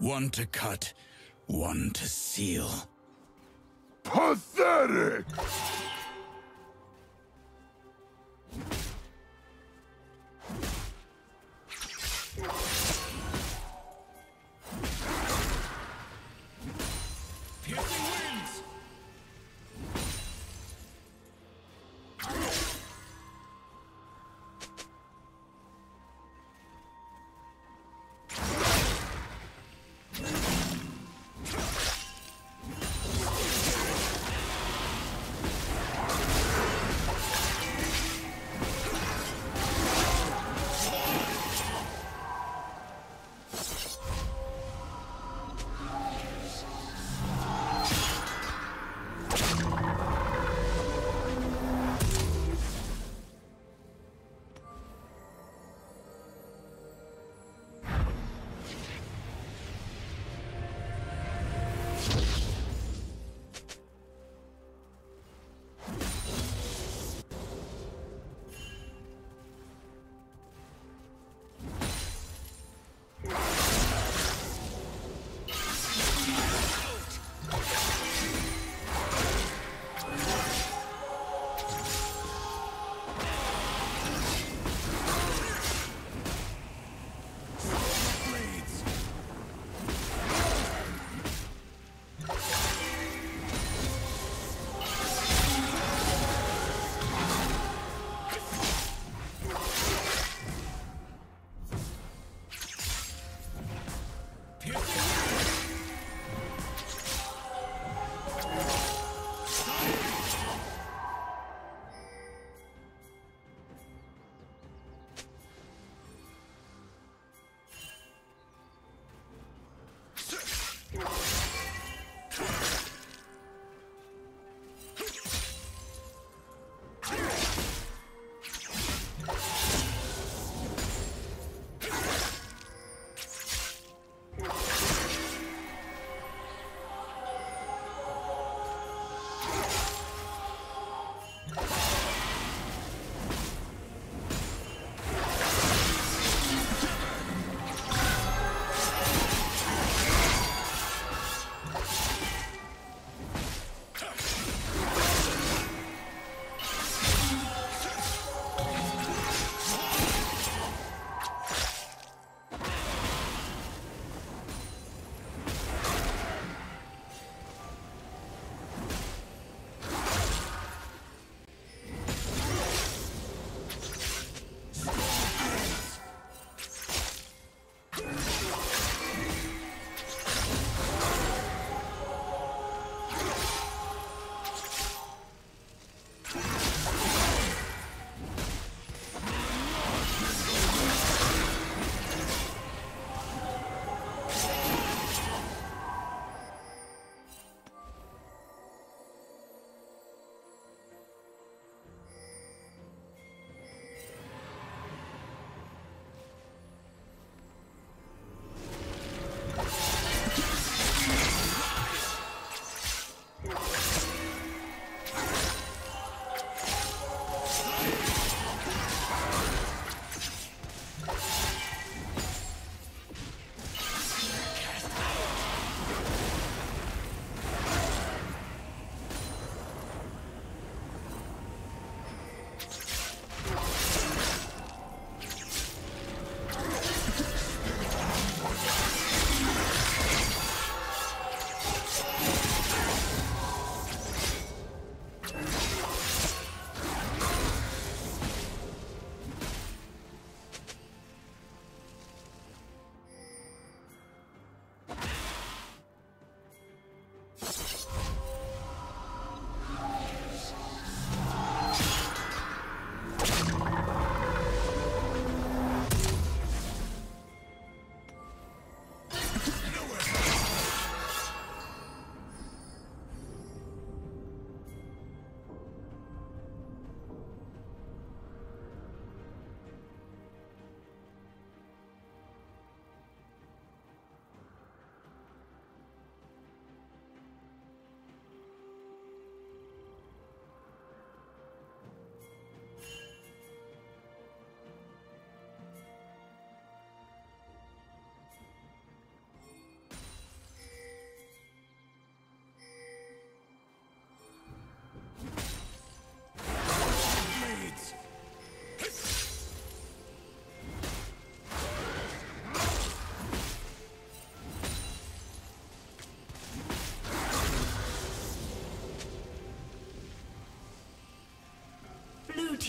One to cut, one to seal. Pathetic!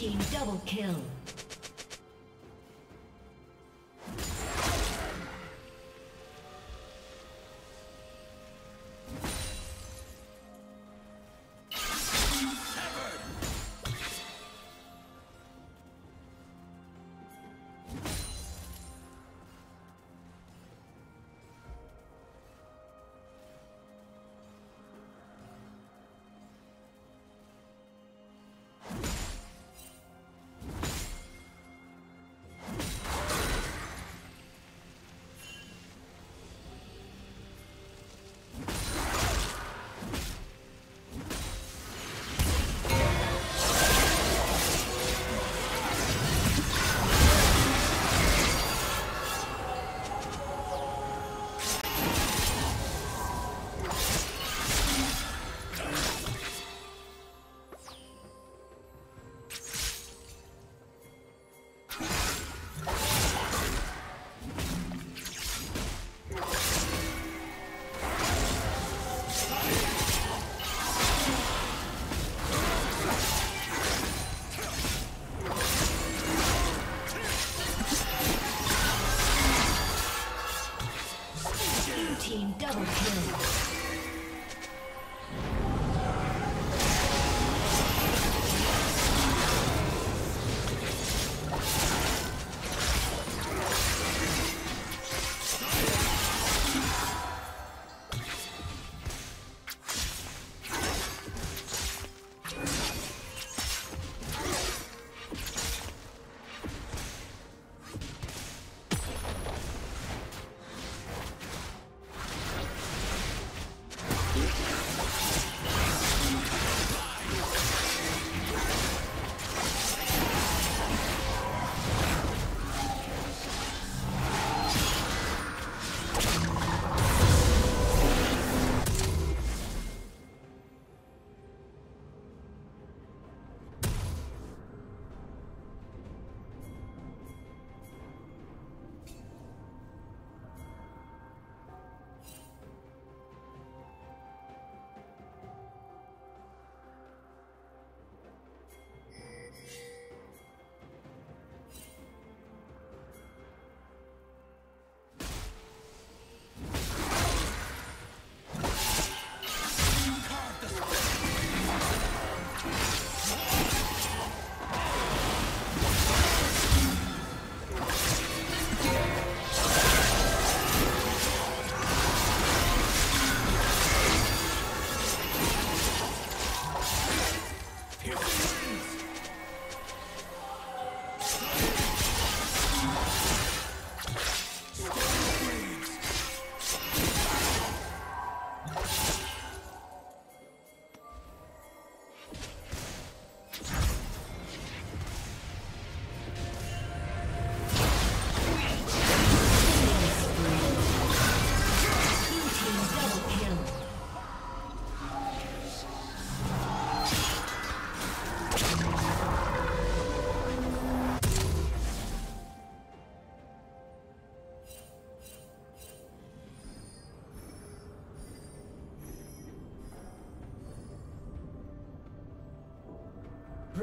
Team double kill.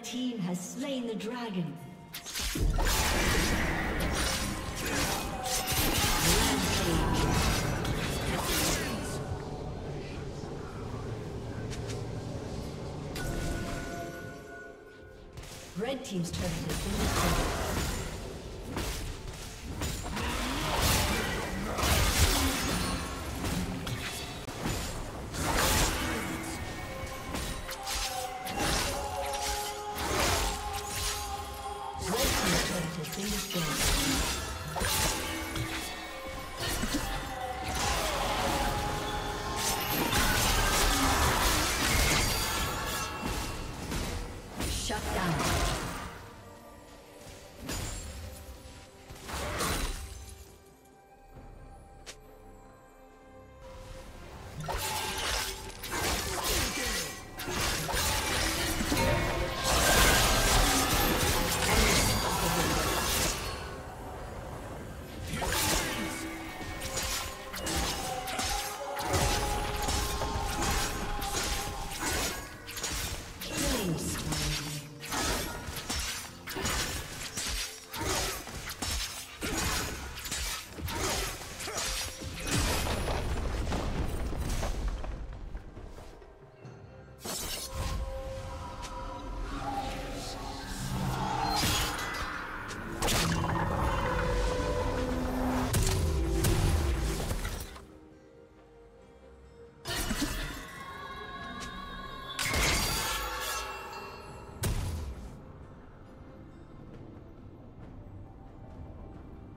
Red team has slain the dragon. Red Team's turret has been destroyed. Rampage Jones.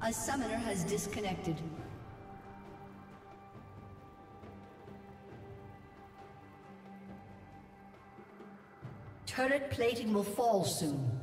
A summoner has disconnected. Turret plating will fall soon.